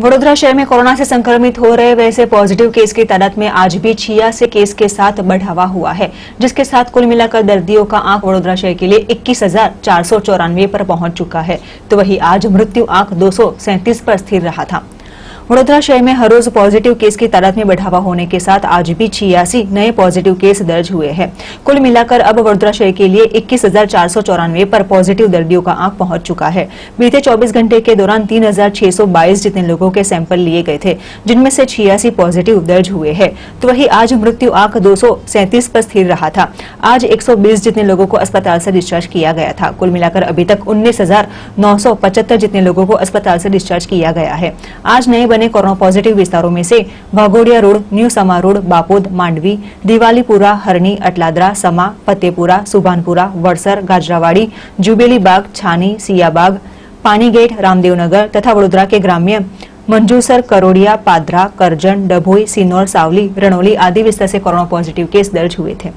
वडोदरा शहर में कोरोना से संक्रमित हो रहे वैसे पॉजिटिव केस की तादाद में आज भी छियासी केस के साथ बढ़ावा हुआ है, जिसके साथ कुल मिलाकर दर्दियों का आंक वडोदरा शहर के लिए इक्कीस पर पहुँच चुका है। तो वही आज मृत्यु आंक दो पर स्थिर रहा था। वडोदरा शहर में हर रोज पॉजिटिव केस की तादाद में बढ़ावा होने के साथ आज भी छियासी नए पॉजिटिव केस दर्ज हुए हैं। कुल मिलाकर अब वडोदरा शहर के लिए इक्कीस पर पॉजिटिव दर्दियों का आंक पहुँच चुका है। बीते 24 घंटे के दौरान तीन हज़ार छह सौ बाईस जितने लोगों के सैंपल लिए गए थे, जिनमें से छियासी पॉजिटिव दर्ज हुए हैं। तो वही आज मृत्यु आंक दो पर स्थिर रहा था। आज एक सौ बीस जितने लोगों को अस्पताल से डिस्चार्ज किया गया था। कुल मिलाकर अभी तक उन्नीस जितने लोगों को अस्पताल से डिस्चार्ज किया गया है। आज नए बने कोरोना पॉजिटिव विस्तारों में से Bhagodiya road, new Sama road, Bapod, Mandvi, Diwalipura Harni Atladara, Sama Fatepura Subhanpura, वड़सर, गाजरावाड़ी, जुबेली बाग, छानी सियाबाग पानीगेट रामदेवनगर तथा वडोदरा के ग्राम्य मंजूसर, करोड़िया, पादरा, करजन, डभोई सिनोर सावली, रणोली आदि विस्तार से कोरोना पॉजिटिव केस दर्ज हुए थे।